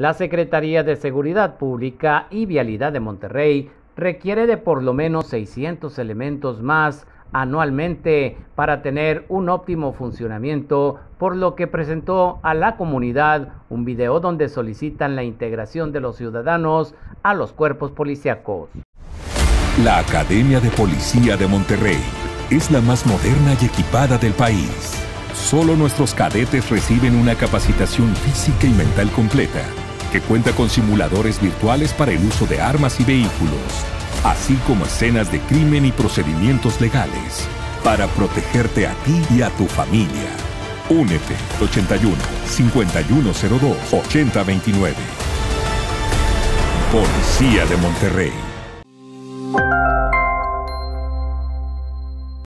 la Secretaría de Seguridad Pública y Vialidad de Monterrey requiere de por lo menos 600 elementos más anualmente para tener un óptimo funcionamiento, por lo que presentó a la comunidad un video donde solicitan la integración de los ciudadanos a los cuerpos policíacos. La Academia de Policía de Monterrey es la más moderna y equipada del país. Solo nuestros cadetes reciben una capacitación física y mental completa, que cuenta con simuladores virtuales para el uso de armas y vehículos así como escenas de crimen y procedimientos legales, para protegerte a ti y a tu familia. Únete 81 5102 8029. Policía de Monterrey.